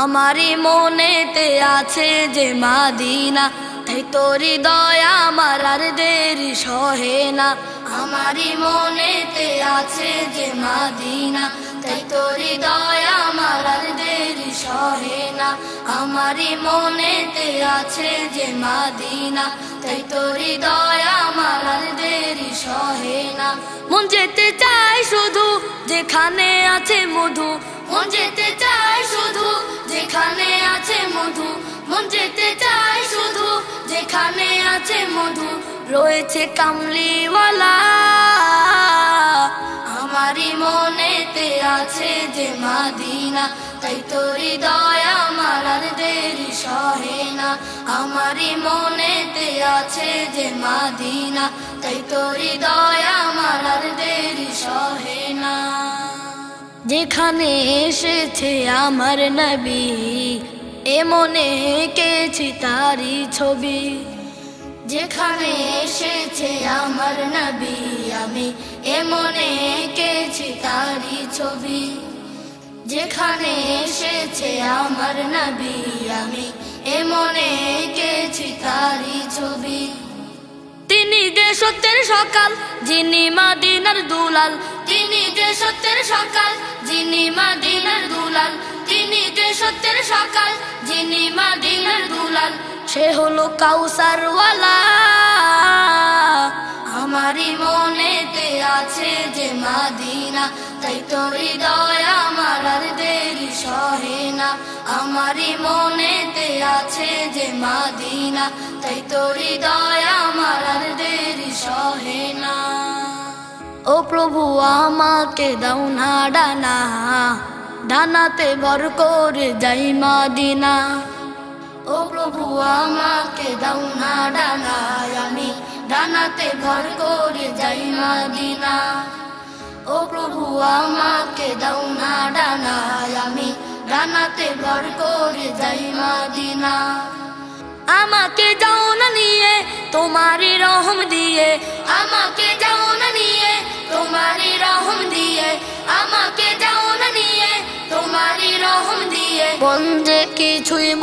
আমারই মনেতে আছে যে মাদিনা। তাই তোরি দয়া আমার আর দেরি সহে না। আমারি মনেতে আছে যে মাদিনা। তাই তোরি দয়া আমার দেরি সহে না। আমারই মনেতে আছে যে মাদিনা। তাই তোরি দয়া আমার আর দেরি সহে না। মন যেতে চাই শুধু যেখানে আছে মধু। মন যেতে চাই শুধু যেখানে আছে মধু। মন যেতে চাই শুধু যেখানে আছে মধু। রয়েছে কামলিওয়ালা। আমারই মনেতে আছে যে মাদিনা, তাই তোরি দয়া আমার আর দেরি সহে না। আমারই মনেতে আছে যে মাদিনা, তাই তোরি দয়া আমার আর দেরি সহে না। যেখানে এসেছে আমার নবী, এ মনে কেছি তারি ছবি। যেখানে এসেছে আমার নবী, আমি এ মনে কেছি তারি ছবি, যেখানে এসেছে আমার নবী। আমি এ মনে কেছি তারি ছবি। তিনি যে সত্যের সকাল, যিনি মাদিনার দুলাল। তিনি যে সত্যের সকাল, যিনি মাদিনার দুলাল। তিনি যে সত্যের সকাল, যিনি মাদিনার দুলাল। সে হলো কাউসারওয়ালা, আমারই আছে যে মাদিনা, তাই তোরি দয়া আমার আর দেরি সহে না। আমারই মনেতে আছে যে মাদিনা, তাই তোরি দয়া আমার আর দেরি সহে না। ও প্রভু, আমাকে দাও না ডানা, ডানাতে ভর করে যাই মাদিনা। ও প্রভু, আমাকে দাও না ডানায় আমি ডানাতে ভর করে যাই মাদিনা। ও প্রভু, আমাকে দাও না ডানায়। আমি ডানাতে ভর করে যাই মাদিনা। আমাকে যাও না নিয়ে তোমারই রহম দিয়ে। আমাকে যাও না নিয়ে তোমারই রহম দিয়ে। আমাকে যাও না নিয়ে তোমারই রহম দিয়ে। যে কিছুই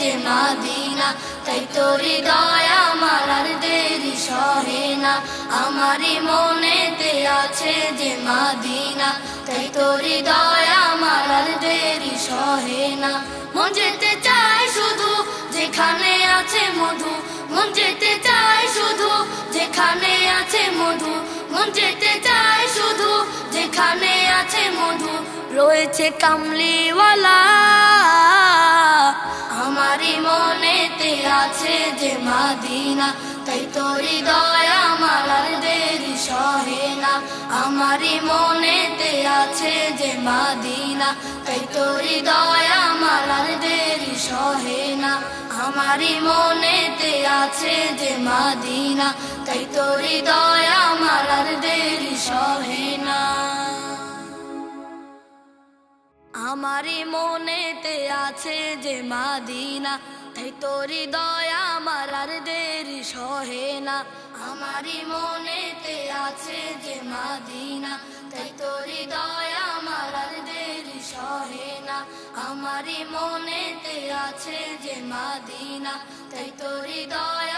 যে মাদিনা, তাই তোরি দয়া আমার আর দেরি সহে না। আমারই মনেতে আছে যে মাদিনা, তাই তোরি দয়া আমার আর দেরি সহে না। মন যেতে চাই শুধু যেখানে আছে মধু, মন যেতে চাই শুধু যেখানে আছে মধু, মন যেতে চাই শুধু যেখানে আছে মধু, রয়েছে কামলিওয়ালা। আমারই মনেতে আছে যে মাদিনা, তাই তোরি দয়া আর দেরি সহে না। আমারই মনেতে আছে যে মাদিনা, তাই তোরি দয়া আর দেরি সহে না। আমারই মনেতে আছে যে মাদিনা, তাই তোরি দয়া আর দেরি সহে না। আমারই মনেতে আছে যে মাদিনা। তাই তোরি দয়া আমার আর দেরি সহে না। আমারই মনেতে আছে যে মাদিনা। তাই তোরি দয়া আমার আর দেরি সহে না। আমারই মনেতে আছে যে মাদিনা। তাই তোরি দয়া